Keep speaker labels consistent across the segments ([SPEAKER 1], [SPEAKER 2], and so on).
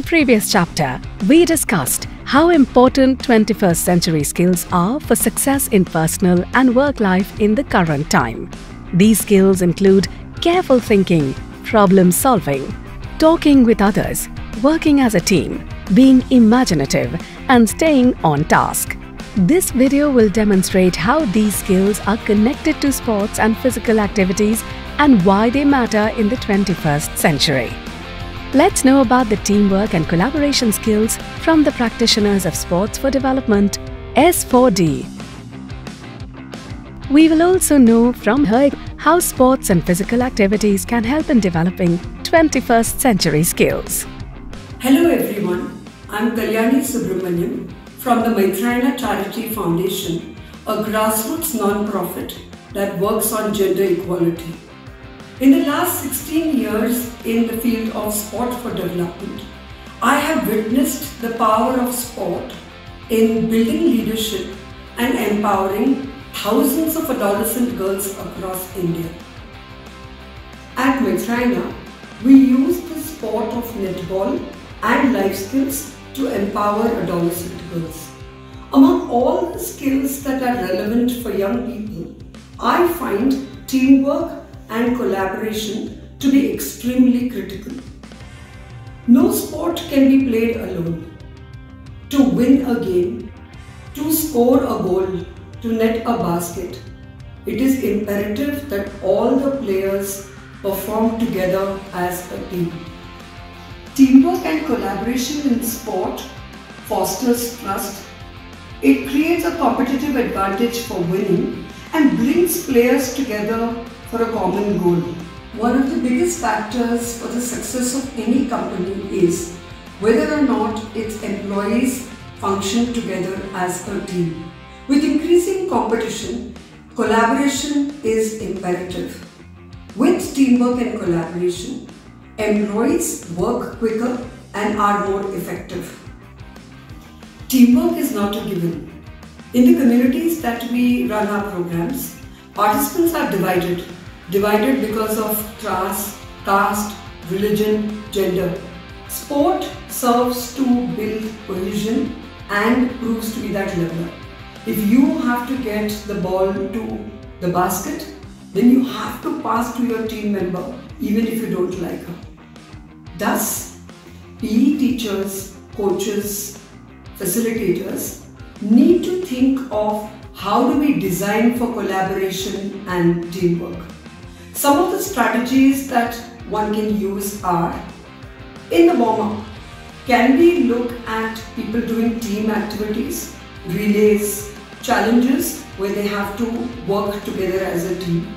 [SPEAKER 1] previous chapter, we discussed how important 21st century skills are for success in personal and work life in the current time. These skills include careful thinking, problem solving, talking with others, working as a team, being imaginative, and staying on task. This video will demonstrate how these skills are connected to sports and physical activities and why they matter in the 21st century. Let's know about the teamwork and collaboration skills from the practitioners of Sports for Development, S4D. We will also know from her how sports and physical activities can help in developing 21st century skills.
[SPEAKER 2] Hello everyone, I'm Kalyani Subramaniam from the Maitrayana Charity Foundation, a grassroots non-profit that works on gender equality. In the last 16 years in the field of sport for development, I have witnessed the power of sport in building leadership and empowering thousands of adolescent girls across India. At Maitrayana, we use the sport of netball and life skills to empower adolescent girls. Among all the skills that are relevant for young people, I find teamwork and collaboration to be extremely critical. No sport can be played alone. To win a game, to score a goal, to net a basket, it is imperative that all the players perform together as a team. Teamwork and collaboration in sport fosters trust. It creates a competitive advantage for winning and brings players together for a common goal. One of the biggest factors for the success of any company is whether or not its employees function together as a team. With increasing competition, collaboration is imperative. With teamwork and collaboration, employees work quicker and are more effective. Teamwork is not a given. In the communities that we run our programs, participants are divided divided because of class, caste, religion, gender. Sport serves to build cohesion and proves to be that leveler. If you have to get the ball to the basket, then you have to pass to your team member even if you don't like her. Thus, PE teachers, coaches, facilitators need to think of how do we design for collaboration and teamwork. Some of the strategies that one can use are in the warm-up, can we look at people doing team activities, relays, challenges where they have to work together as a team.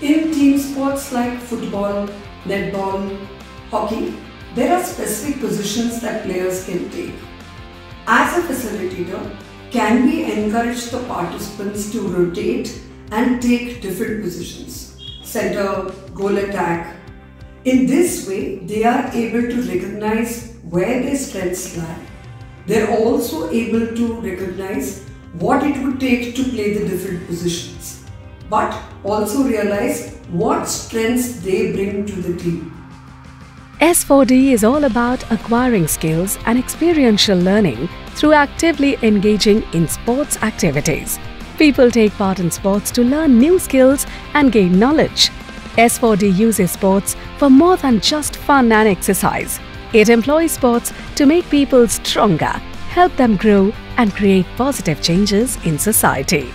[SPEAKER 2] In team sports like football, netball, hockey, there are specific positions that players can take. As a facilitator, can we encourage the participants to rotate and take different positions center, goal attack. In this way, they are able to recognize where their strengths lie. They're also able to recognize what it would take to play the different positions, but also realize what strengths they bring to the team.
[SPEAKER 1] S4D is all about acquiring skills and experiential learning through actively engaging in sports activities. People take part in sports to learn new skills and gain knowledge. S4D uses sports for more than just fun and exercise. It employs sports to make people stronger, help them grow, and create positive changes in society.